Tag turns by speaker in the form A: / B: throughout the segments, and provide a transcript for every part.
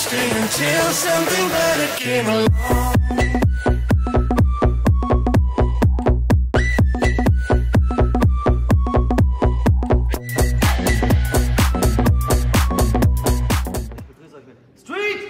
A: stay until something better came along.
B: Street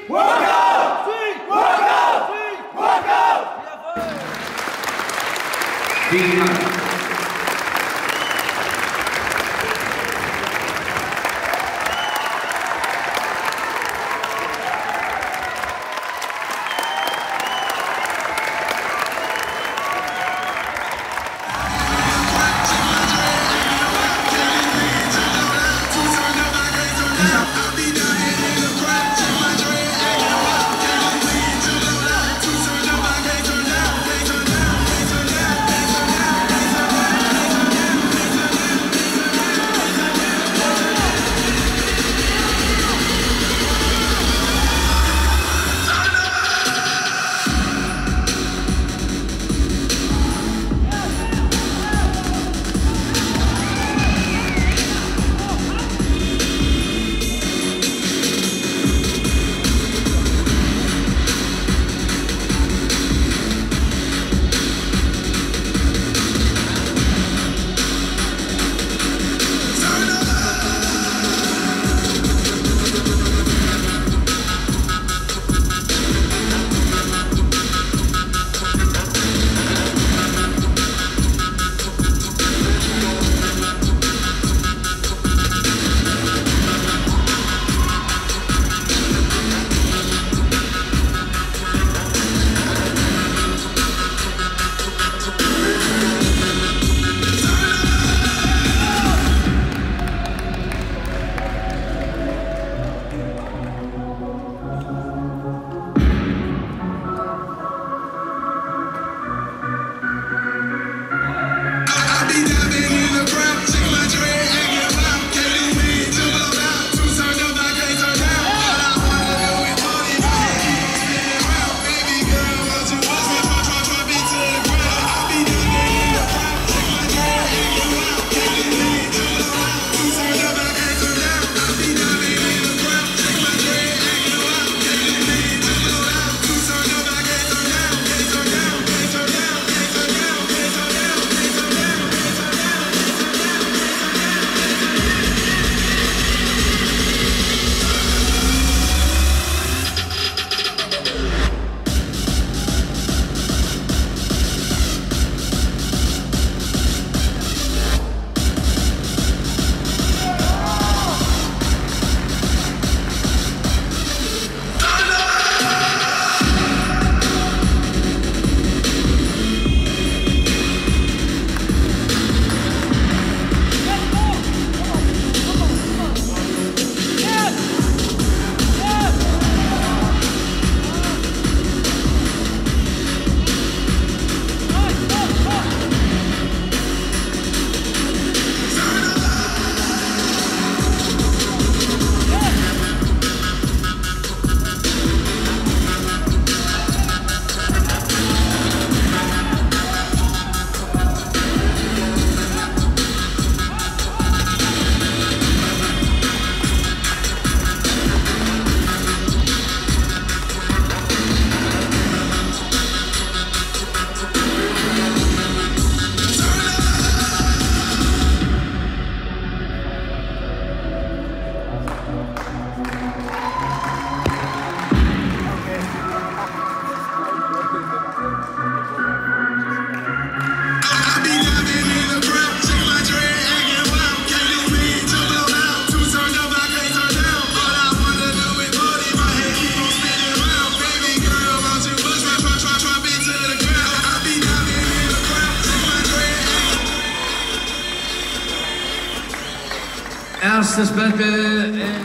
C: Jonas, das Battle. Eh,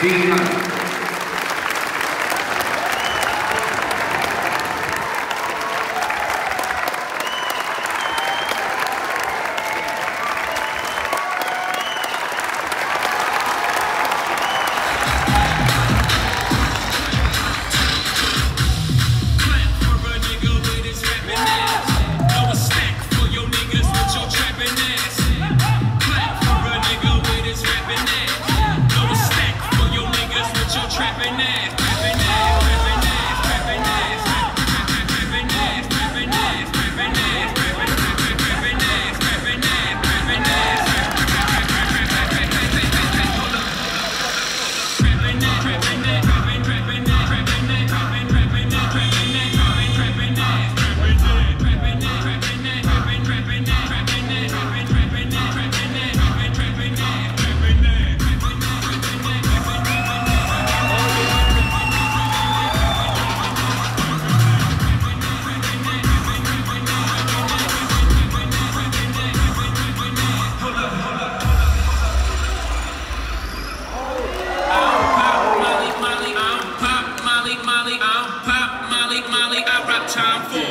C: Vielen
D: eh. Dank. time for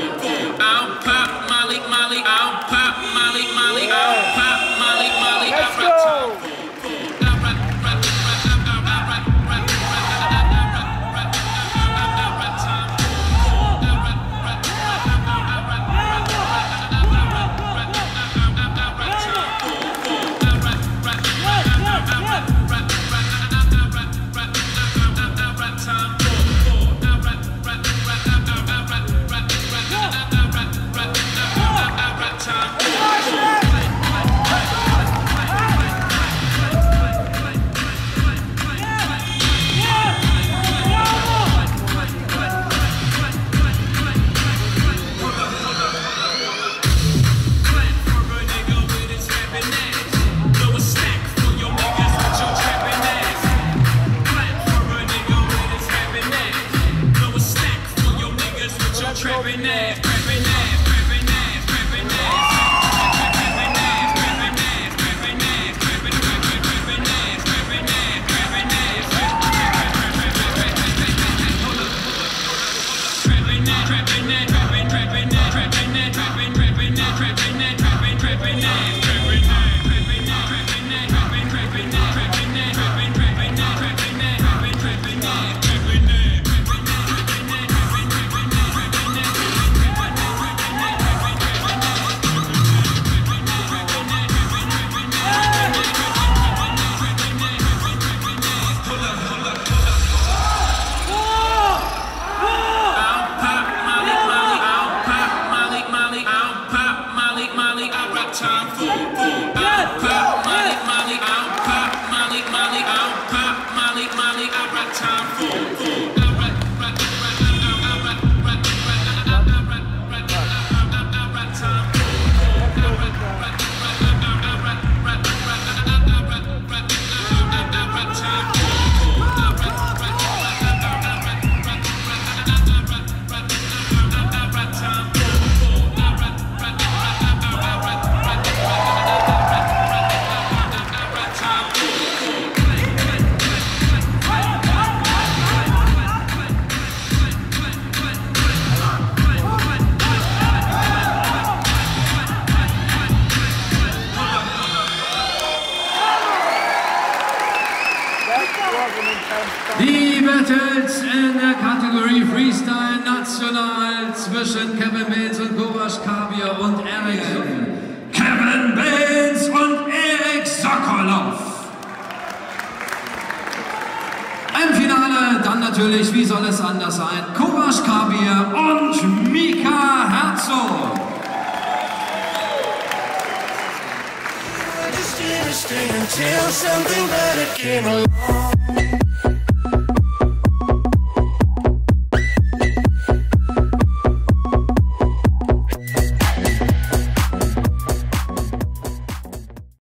D: 加速
C: 速 Battles in der Kategorie Freestyle National zwischen Kevin Bates und Kovac Kabir und Eric Sokolov. Kevin Bates und Eric Sokolov. Im Finale dann natürlich, wie soll es anders sein, Kovac Kabir und Mika Herzog.
A: Stay until something better came along